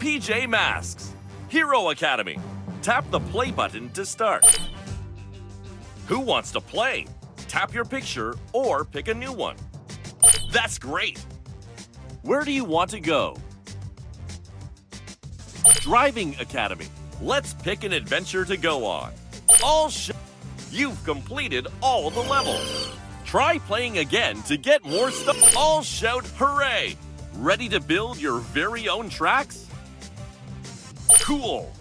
PJ Masks, Hero Academy. Tap the play button to start. Who wants to play? Tap your picture or pick a new one. That's great! Where do you want to go? Driving Academy. Let's pick an adventure to go on. All You've completed all the levels. Try playing again to get more stuff. All shout hooray! Ready to build your very own tracks? Cool!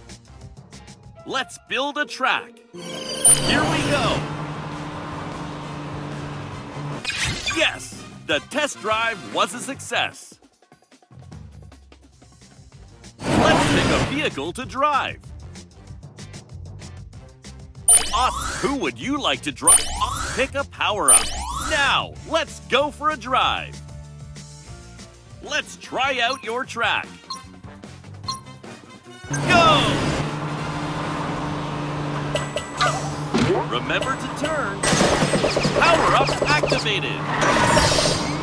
Let's build a track. Here we go! Yes! The test drive was a success. Let's pick a vehicle to drive. Who would you like to drive? Pick a power up. Now, let's go for a drive. Let's try out your track. Remember to turn. Power up activated.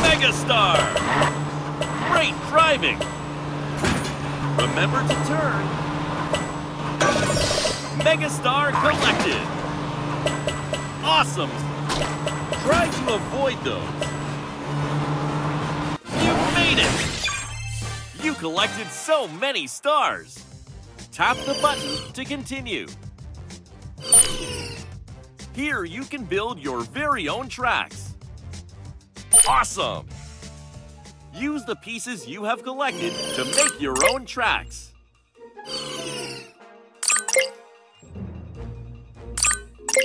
Megastar. Great driving. Remember to turn. Megastar collected. Awesome. Try to avoid those. You made it. You collected so many stars. Tap the button to continue. Here you can build your very own tracks. Awesome! Use the pieces you have collected to make your own tracks.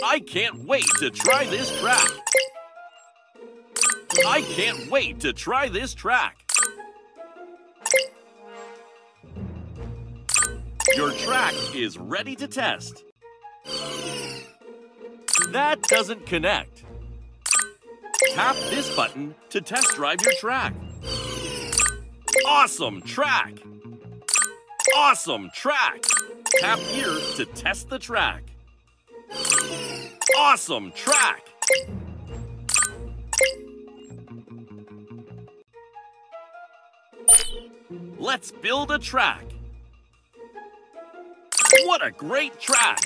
I can't wait to try this track. I can't wait to try this track. Your track is ready to test. That doesn't connect. Tap this button to test drive your track. Awesome track! Awesome track! Tap here to test the track. Awesome track! Let's build a track. What a great track!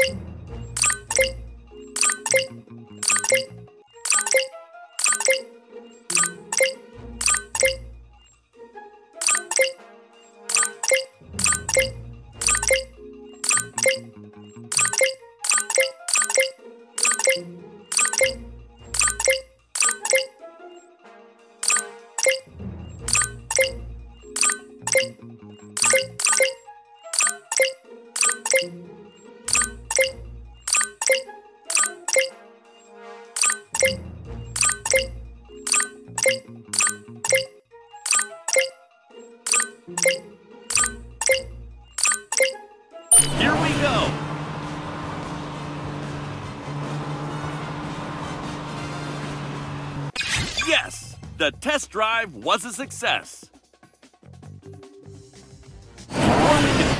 Yes! The test drive was a success!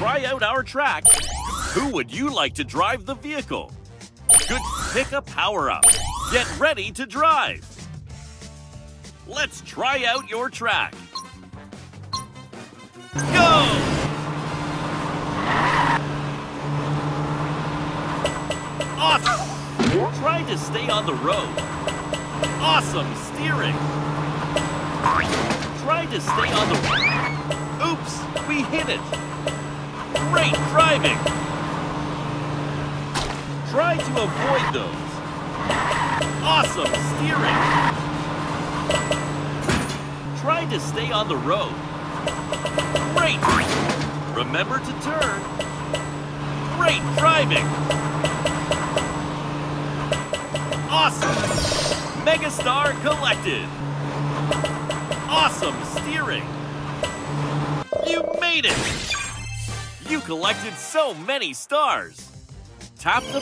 Try out our track, who would you like to drive the vehicle? Good pick a power up. Get ready to drive! Let's try out your track. Go! Awesome! Try to stay on the road. Awesome steering. Try to stay on the road. Oops, we hit it. Great driving. Try to avoid those. Awesome steering. Try to stay on the road. Great. Remember to turn. Great driving. Awesome! Megastar collected! Awesome steering! You made it! You collected so many stars! Tap the...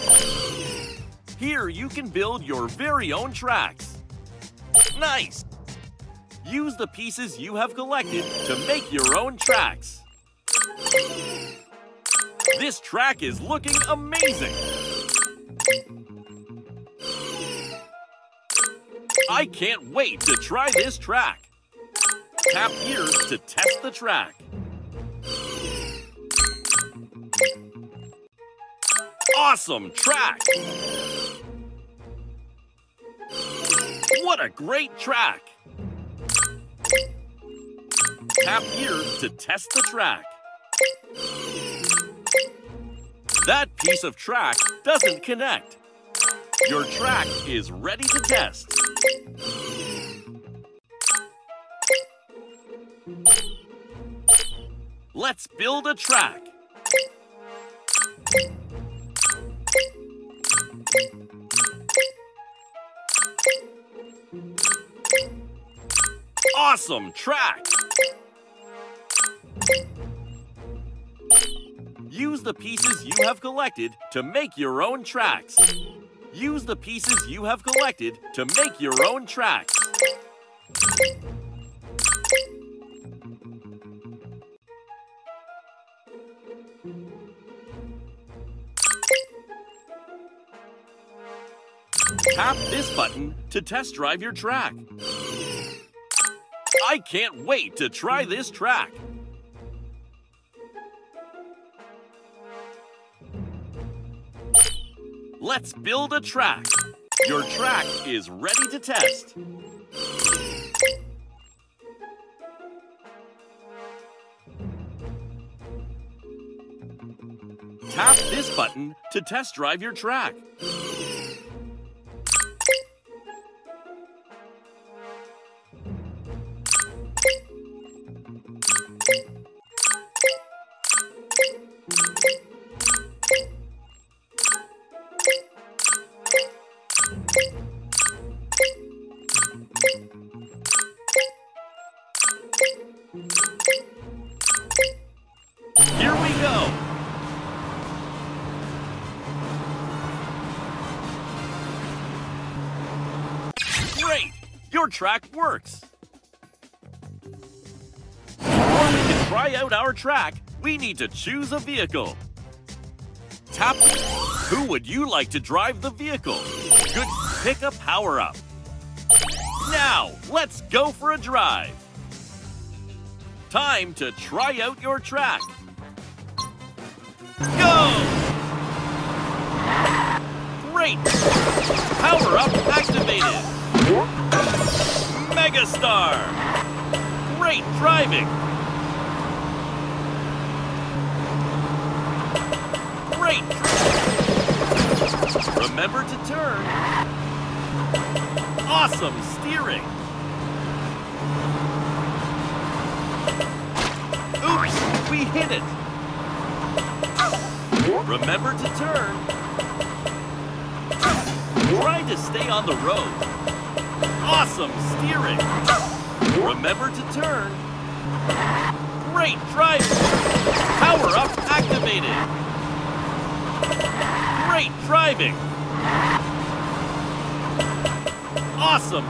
Here you can build your very own tracks. Nice! Use the pieces you have collected to make your own tracks. This track is looking amazing! I can't wait to try this track. Tap here to test the track. Awesome track! What a great track! Tap here to test the track. That piece of track doesn't connect. Your track is ready to test. Let's build a track. Awesome track! Use the pieces you have collected to make your own tracks. Use the pieces you have collected to make your own tracks. Tap this button to test drive your track. I can't wait to try this track. Let's build a track. Your track is ready to test. Tap this button to test drive your track. Your track works! Before we can try out our track, we need to choose a vehicle. Tap. Who would you like to drive the vehicle? Good. Pick a power up. Now, let's go for a drive. Time to try out your track. Go! Great! Power up activated! Megastar! Great driving! Great! Remember to turn. Awesome steering! Oops! We hit it! Remember to turn. Try to stay on the road. Awesome steering. Remember to turn. Great driving. Power up activated. Great driving. Awesome.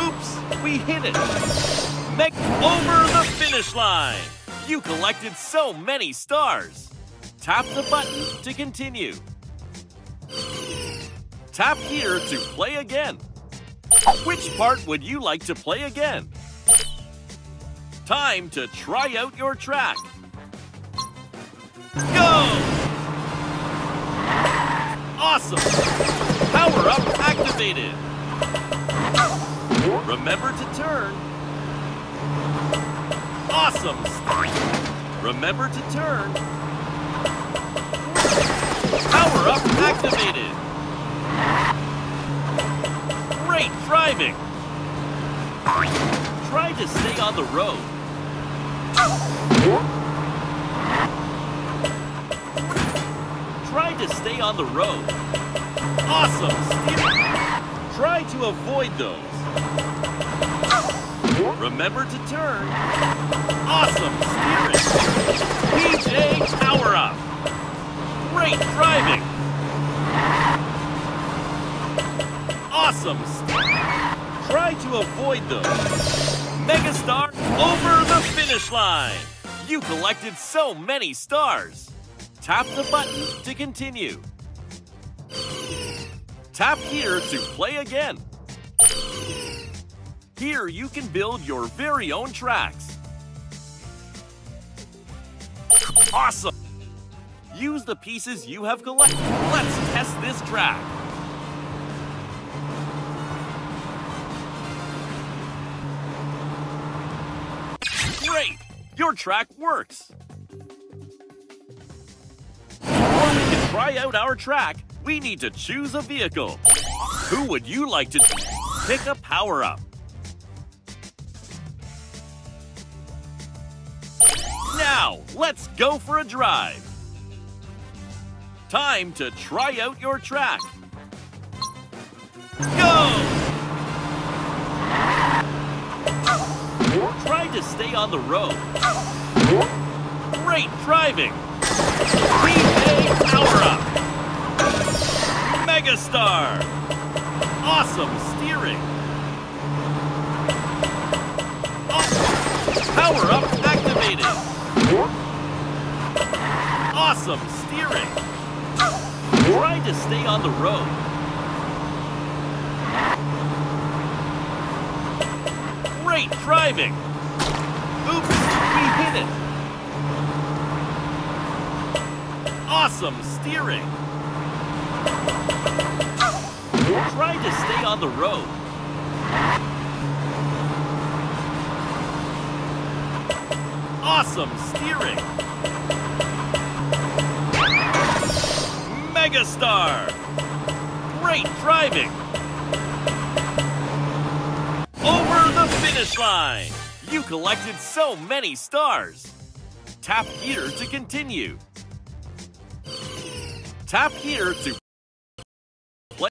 Oops, we hit it. Make over the finish line. You collected so many stars. Tap the button to continue. Tap here to play again. Which part would you like to play again? Time to try out your track. Go! Awesome! Power up activated. Remember to turn. Awesome! Remember to turn. Power up activated. Great driving. Try to stay on the road. Try to stay on the road. Awesome. steering. Try to avoid those. Remember to turn. Awesome steering. PJ Power Up. Great driving. Awesome. Try to avoid those. Megastar over the finish line. You collected so many stars. Tap the button to continue. Tap here to play again. Here you can build your very own tracks. Awesome! Use the pieces you have collected. Let's test this track. Your track works! Before we can try out our track, we need to choose a vehicle. Who would you like to pick a power-up? Now, let's go for a drive. Time to try out your track. Go! Try to stay on the road. Great driving! VA Power Up! Megastar! Awesome steering! Power Up activated! Awesome steering! Try to stay on the road. Great driving! Oops, we hit it! Awesome steering! Try to stay on the road. Awesome steering! Megastar! Great driving! Over the finish line! You collected so many stars! Tap here to continue. Tap here to